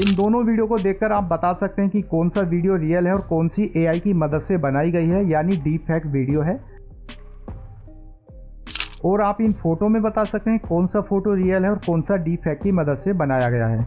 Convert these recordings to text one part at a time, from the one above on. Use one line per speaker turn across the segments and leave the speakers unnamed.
इन दोनों वीडियो को देखकर आप बता सकते हैं कि कौन सा वीडियो रियल है और कौन सी एआई की मदद से बनाई गई है, यानी डीप फैक्ट वीडियो है। और आप इन फ़ोटो में बता सकते हैं कौन सा फ़ोटो रियल है और कौन सा डीप फैक्ट की मदद से बनाया गया है।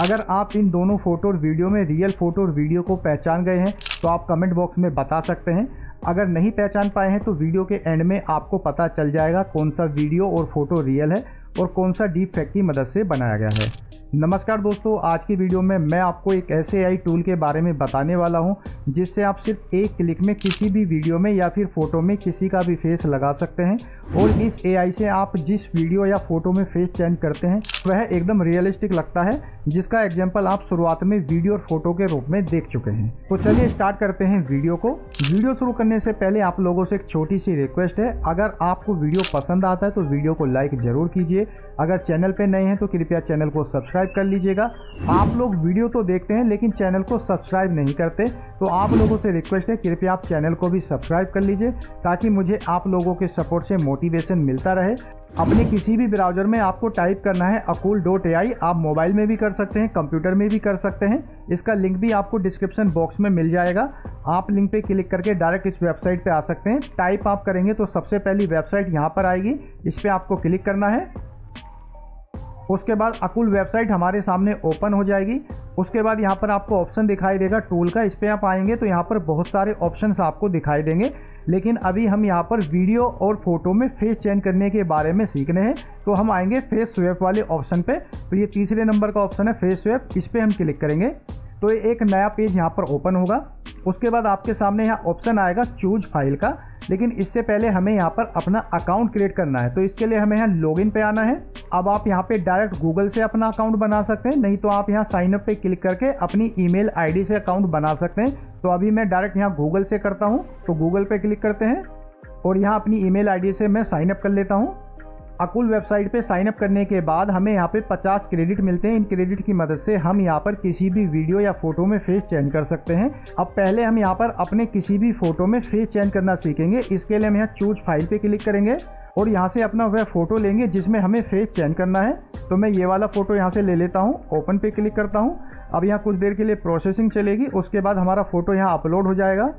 अगर आप इन दोनों फ़ोटो और वीडियो में रियल फ़ोटो और वीडियो को पहचान गए हैं तो आप कमेंट बॉक्स में बता सकते हैं। अगर नहीं पहचान पाए हैं तो वीडियो के एंड में आपको पता चल जाएगा कौन सा वीडियो और फ़ोटो रियल है और कौन सा डीप फैक्ट की मदद से बनाया गया है। नमस्कार दोस्तों, आज की वीडियो में मैं आपको एक ऐसे आई टूल के बारे में बताने वाला हूँ, जिससे आप सिर्फ़ एक क्लिक में किसी भी वीडियो में या फिर फ़ोटो में किसी का भी फेस लगा सकते हैं। और इस एआई से आप जिस वीडियो या फ़ोटो में फेस चेंज करते हैं, वह एकदम रियलिस्टिक लगता है, जिसका एग्ज़ाम्पल आप शुरुआत में वीडियो और फ़ोटो के रूप में देख चुके हैं। तो चलिए स्टार्ट करते हैं वीडियो को। वीडियो शुरू करने से पहले आप लोगों से एक छोटी सी रिक्वेस्ट है। अगर आपको वीडियो पसंद आता है तो वीडियो को लाइक ज़रूर कीजिए। अगर चैनल पर नए हैं तो कृपया चैनल को सब्सक्राइब कर लीजिएगा। आप लोग वीडियो तो देखते हैं, लेकिन चैनल को सब्सक्राइब नहीं करते। तो आप लोगों से रिक्वेस्ट है, कृपया आप चैनल को भी सब्सक्राइब कर लीजिए, ताकि मुझे आप लोगों के सपोर्ट से मोटिवेशन मिलता रहे। अपने किसी भी ब्राउज़र में आपको टाइप करना है अकूल डॉट ए आप मोबाइल में भी कर सकते हैं कंप्यूटर में भी कर सकते हैं। इसका लिंक भी आपको डिस्क्रिप्शन बॉक्स में मिल जाएगा। आप लिंक पे क्लिक करके डायरेक्ट इस वेबसाइट पे आ सकते हैं। टाइप आप करेंगे तो सबसे पहली वेबसाइट यहाँ पर आएगी। इस पर आपको क्लिक करना है। उसके बाद अकुल वेबसाइट हमारे सामने ओपन हो जाएगी। उसके बाद यहाँ पर आपको ऑप्शन दिखाई देगा टूल का। इस पर आप आएँगे तो यहाँ पर बहुत सारे ऑप्शन आपको दिखाई देंगे। लेकिन अभी हम यहाँ पर वीडियो और फ़ोटो में फेस चेंज करने के बारे में सीखने हैं। तो हम आएँगे फेस स्वेप वाले ऑप्शन पे। तो ये तीसरे नंबर का ऑप्शन है फेस स्वेप। इस पर हम क्लिक करेंगे। तो एक नया पेज यहाँ पर ओपन होगा। उसके बाद आपके सामने यहाँ ऑप्शन आएगा चूज़ फ़ाइल का। लेकिन इससे पहले हमें यहाँ पर अपना अकाउंट क्रिएट करना है। तो इसके लिए हमें यहाँ लॉगिन पे आना है। अब आप यहाँ पे डायरेक्ट गूगल से अपना अकाउंट बना सकते हैं। नहीं तो आप यहाँ साइनअप पे क्लिक करके अपनी ईमेल आईडी से अकाउंट बना सकते हैं। तो अभी मैं डायरेक्ट यहाँ गूगल से करता हूँ। तो गूगल पे क्लिक करते हैं। और यहाँ अपनी ईमेल आईडी से मैं साइनअप कर लेता हूँ। अकुल वेबसाइट पे साइन अप करने के बाद हमें यहाँ पे 50 क्रेडिट मिलते हैं। इन क्रेडिट की मदद से हम यहाँ पर किसी भी वीडियो या फ़ोटो में फेस चेंज कर सकते हैं। अब पहले हम यहाँ पर अपने किसी भी फ़ोटो में फेस चेंज करना सीखेंगे। इसके लिए हम यहाँ चूज़ फ़ाइल पे क्लिक करेंगे और यहाँ से अपना वह फ़ोटो लेंगे जिसमें हमें फेस चेंज करना है। तो मैं ये वाला फ़ोटो यहाँ से ले लेता हूँ। ओपन पे क्लिक करता हूँ। अब यहाँ कुछ देर के लिए प्रोसेसिंग चलेगी। उसके बाद हमारा फ़ोटो यहाँ अपलोड हो जाएगा।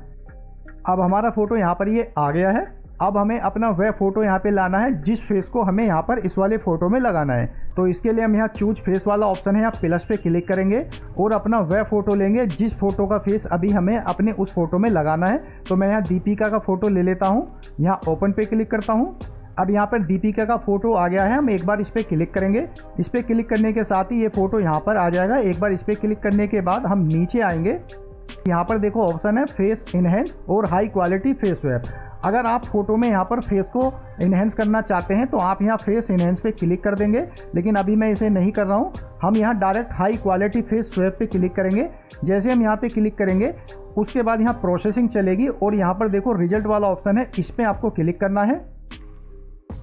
अब हमारा फ़ोटो यहाँ पर ये आ गया है। अब हमें अपना वह फ़ोटो यहाँ पे लाना है, जिस फेस को हमें यहाँ पर इस वाले फ़ोटो में लगाना है। तो इसके लिए हम यहाँ चूज़ फेस वाला ऑप्शन है, यहाँ प्लस पे क्लिक करेंगे और अपना वह फ़ोटो लेंगे, जिस फ़ोटो का फेस अभी हमें अपने उस फ़ोटो में लगाना है। तो मैं यहाँ दीपिका का फ़ोटो ले लेता हूँ, यहाँ ओपन पे क्लिक करता हूँ। अब यहाँ पर दीपिका का फ़ोटो आ गया है, हम एक बार इस पर क्लिक करेंगे। इस पर क्लिक करने के साथ ही ये फ़ोटो यहाँ पर आ जाएगा। एक बार इस पर क्लिक करने के बाद हम नीचे आएँगे। यहाँ पर देखो ऑप्शन है फेस इनहेंस और हाई क्वालिटी फेस वेब अगर आप फ़ोटो में यहाँ पर फेस को इन्हेंस करना चाहते हैं तो आप यहाँ फेस इन्हेंस पे क्लिक कर देंगे. लेकिन अभी मैं इसे नहीं कर रहा हूँ. हम यहाँ direct high quality face swap पे क्लिक करेंगे. जैसे हम यहाँ पे क्लिक करेंगे, उसके बाद यहाँ प्रोसेसिंग चलेगी और यहाँ पर देखो रिज़ल्ट वाला ऑप्शन है, इस पर आपको क्लिक करना है.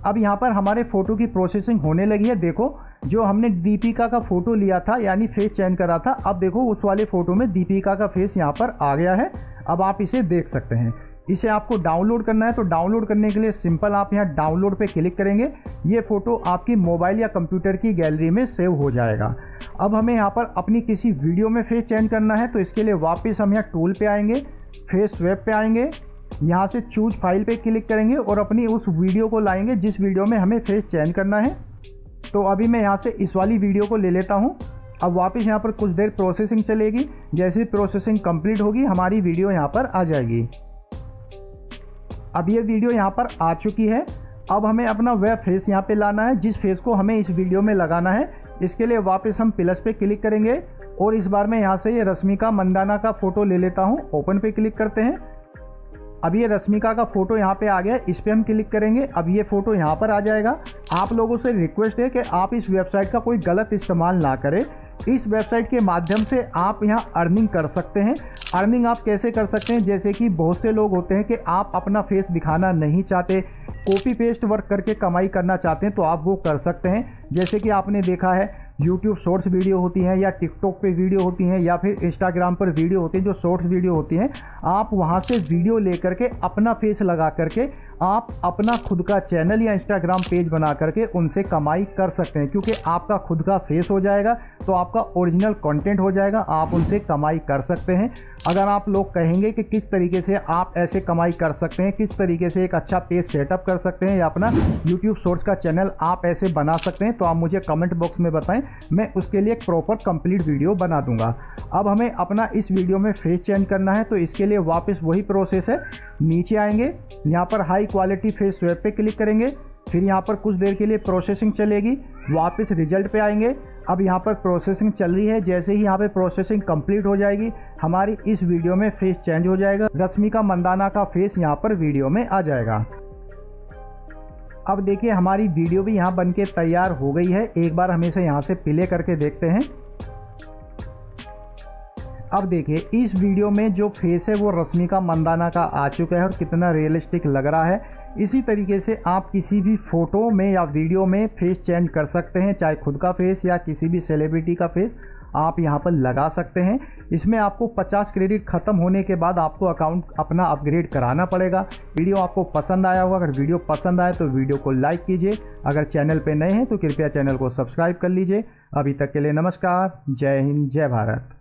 अब यहाँ पर हमारे फ़ोटो की प्रोसेसिंग होने लगी है. देखो जो हमने दीपिका का फ़ोटो लिया था, यानी फेस चेंज करा था, अब देखो उस वाले फ़ोटो में दीपिका का फेस यहाँ पर आ गया है। अब आप इसे देख सकते हैं। इसे आपको डाउनलोड करना है तो डाउनलोड करने के लिए सिंपल आप यहाँ डाउनलोड पे क्लिक करेंगे। ये फ़ोटो आपकी मोबाइल या कंप्यूटर की गैलरी में सेव हो जाएगा। अब हमें यहाँ पर अपनी किसी वीडियो में फेस चेंज करना है तो इसके लिए वापस हम यहाँ टूल पे आएँगे फेस वेब पे आएँगे। यहाँ से चूज़ फ़ाइल पे क्लिक करेंगे और अपनी उस वीडियो को लाएँगे, जिस वीडियो में हमें फेस चेंज करना है। तो अभी मैं यहाँ से इस वाली वीडियो को ले लेता हूँ। अब वापस यहाँ पर कुछ देर प्रोसेसिंग चलेगी। जैसे प्रोसेसिंग कंप्लीट होगी, हमारी वीडियो यहाँ पर आ जाएगी। अब ये वीडियो यहाँ पर आ चुकी है। अब हमें अपना वह फेस यहाँ पे लाना है, जिस फेस को हमें इस वीडियो में लगाना है। इसके लिए वापस हम प्लस पे क्लिक करेंगे। और इस बार मैं यहाँ से ये रश्मिका मंदाना का फ़ोटो ले लेता हूँ। ओपन पे क्लिक करते हैं। अब ये रश्मिका का फ़ोटो यहाँ पे आ गया इस पर हम क्लिक करेंगे। अब ये फ़ोटो यहाँ पर आ जाएगा। आप लोगों से रिक्वेस्ट है कि आप इस वेबसाइट का कोई गलत इस्तेमाल ना करें। इस वेबसाइट के माध्यम से आप यहाँ अर्निंग कर सकते हैं। अर्निंग आप कैसे कर सकते हैं? जैसे कि बहुत से लोग होते हैं कि आप अपना फेस दिखाना नहीं चाहते कॉपी पेस्ट वर्क करके कमाई करना चाहते हैं तो आप वो कर सकते हैं। जैसे कि आपने देखा है यूट्यूब शॉर्ट्स वीडियो होती हैं या टिकटॉक पे वीडियो होती हैं या फिर इंस्टाग्राम पर वीडियो होती हैं जो शॉर्ट्स वीडियो होती हैं, आप वहाँ से वीडियो लेकर के अपना फेस लगा करके आप अपना खुद का चैनल या इंस्टाग्राम पेज बना करके उनसे कमाई कर सकते हैं, क्योंकि आपका खुद का फेस हो जाएगा तो आपका ओरिजिनल कंटेंट हो जाएगा, आप उनसे कमाई कर सकते हैं। अगर आप लोग कहेंगे कि किस तरीके से आप ऐसे कमाई कर सकते हैं, किस तरीके से एक अच्छा पेज सेटअप कर सकते हैं या अपना यूट्यूब सोर्स का चैनल आप ऐसे बना सकते हैं तो आप मुझे कमेंट बॉक्स में बताएँ। मैं उसके लिए एक प्रॉपर कंप्लीट वीडियो बना दूँगा। अब हमें अपना इस वीडियो में फेस चेंज करना है तो इसके लिए वापस वही प्रोसेस है। नीचे आएँगे, यहाँ पर हाई क्वालिटी फेस स्वेप पे क्लिक करेंगे। फिर यहाँ पर कुछ देर के लिए प्रोसेसिंग चलेगी। वापस रिज़ल्ट पे आएँगे। अब यहाँ पर प्रोसेसिंग चल रही है। जैसे ही यहाँ पे प्रोसेसिंग कंप्लीट हो जाएगी, हमारी इस वीडियो में फेस चेंज हो जाएगा। रश्मिका मंदाना का फेस यहाँ पर वीडियो में आ जाएगा। अब देखिए, हमारी वीडियो भी यहाँ बन के तैयार हो गई है। एक बार हमें से यहाँ से प्ले करके देखते हैं। अब देखिए, इस वीडियो में जो फेस है वो रश्मिका मंदाना का आ चुका है और कितना रियलिस्टिक लग रहा है। इसी तरीके से आप किसी भी फ़ोटो में या वीडियो में फेस चेंज कर सकते हैं, चाहे खुद का फेस या किसी भी सेलिब्रिटी का फेस, आप यहाँ पर लगा सकते हैं। इसमें आपको 50 क्रेडिट ख़त्म होने के बाद आपको अकाउंट अपना अपग्रेड कराना पड़ेगा। वीडियो आपको पसंद आया होगा, अगर वीडियो पसंद आए तो वीडियो को लाइक कीजिए। अगर चैनल पर नए हैं तो कृपया चैनल को सब्सक्राइब कर लीजिए। अभी तक के लिए नमस्कार, जय हिंद, जय भारत।